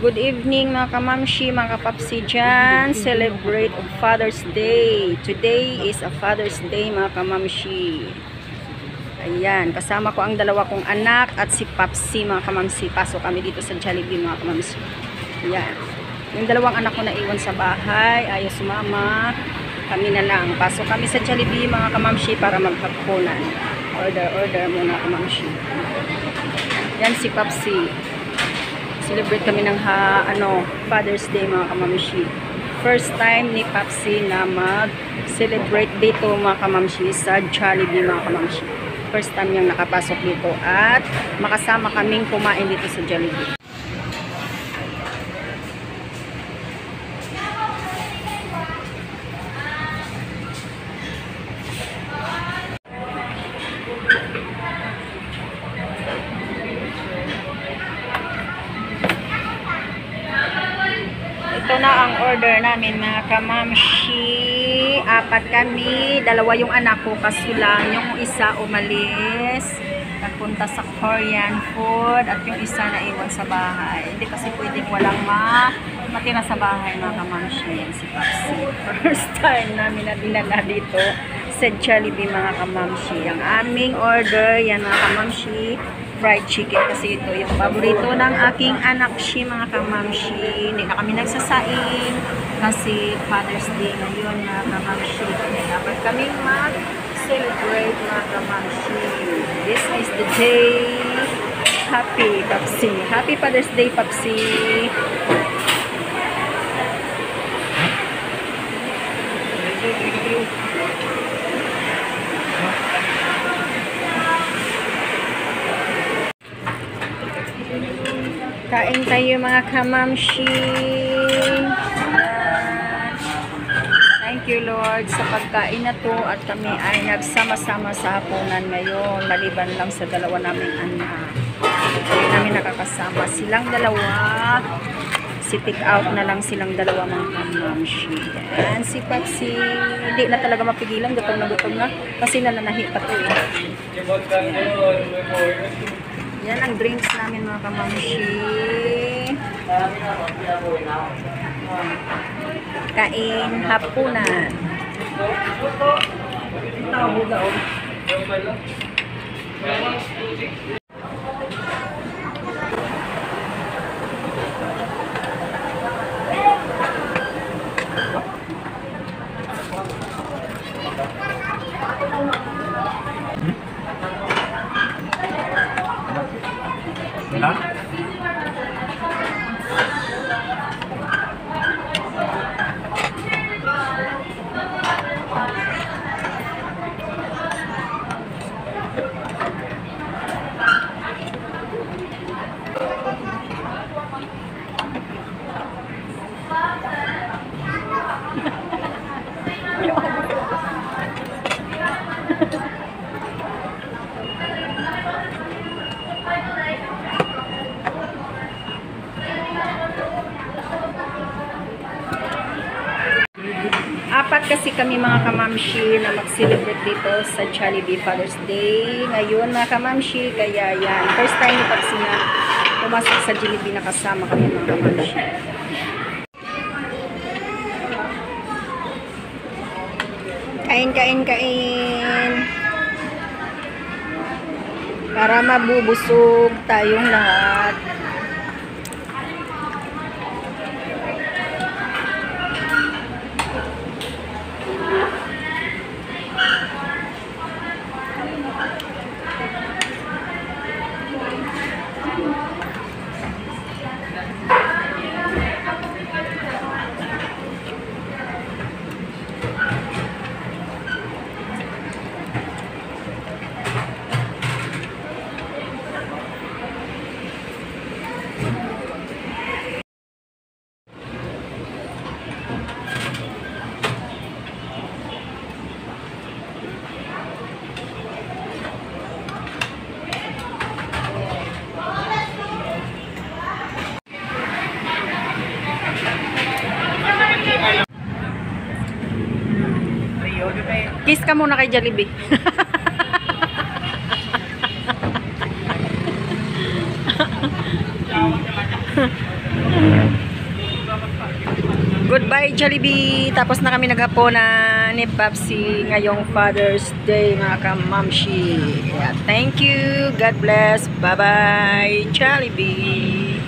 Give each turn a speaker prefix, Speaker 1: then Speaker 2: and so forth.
Speaker 1: Good evening mga kamamshi, mga kapapsi dyan. Celebrate of Father's Day. Today is a Father's Day mga kamamshi. Ayan, kasama ko ang dalawa kong anak at si Papsi mga kamamsi. Pasok kami dito sa Jollibee mga kamamsi. Ayan. Yung dalawang anak ko na iwan sa bahay, ayaw sumama. Kami na lang. Pasok kami sa Jollibee mga kamamshi para maghapunan. Order, order muna kamamshi. Yan si Papsi celebrate kami ng ha, ano, Father's Day mga kamamshi. First time ni Papsi na mag-celebrate dito mga kamamshi sa Jollibee mga kamamshi. First time niyang nakapasok dito at makasama kaming kumain dito sa Jollibee. Ang order namin mga kamamshi. Apat kami. Dalawa yung anak ko. Kaso lang yung isa umalis. Nagpunta sa Korean food. At yung isa na iwan sa bahay. Hindi kasi pwedeng walang ma matira sa bahay mga kamamshi. Yan si Papsi. First time namin na dinala dito sa Jollibee mga kamamshi. Ang aming order, yan mga kamamshi fried chicken kasi ito yung paborito ng aking anak si mga kamamshi. Hindi na kami nagsasaing kasi Father's Day ngayon mga kamamshi. Dapat kami mag-celebrate mga kamamshi. This is the day. Happy Papsi. Happy Father's Day Papsi. Kain tayo mga kamamshi. Thank you Lord sa pagkain na to at kami ay nagsama-sama sa hapunan ngayon maliban lang sa dalawa naming anak. Hindi namin nakakasama silang dalawa. Si out na lang silang dalawa mga kamamshi. Yan si Patsy. Hindi na talaga mapigilan. Gutom na gutom na. Kasi nananahi pa to eh. Yan ang drinks namin mga kamamshi. Kain hapunan.
Speaker 2: Wala?
Speaker 1: Apat kasi kami mga kamamshi na mag-celebrate dito sa Jollibee Father's Day. Ngayon mga kamamshi, kaya yan. First time ni Papsi na pumasok sa Jollibee na kasama kami mga kamamshi. Kain, kain, kain. Para mabubusog tayong lahat. Kiss ka muna kay Jollibee. Goodbye Jollibee. Tapos na kami naghapunan ni Papsi ngayong Father's Day mga kamamshi. Kaya thank you. God bless. Bye-bye Jollibee.